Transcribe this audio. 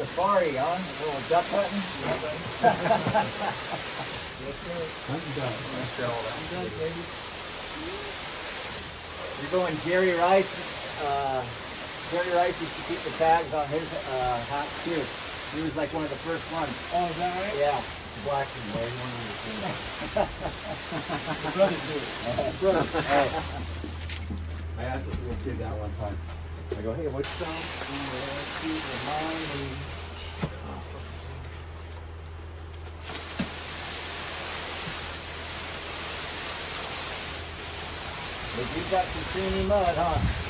safari on, a little duck hunting. Hunting done. You're going Jerry Rice, uh, Jerry Rice used to keep the tags on his, uh, hat too. He was like one of the first ones. Oh, is that right? Yeah. Black and white, one of the two. My brother do it. Brother, I asked this little kid that one time. I go, hey, what song? But you got some creamy mud, huh?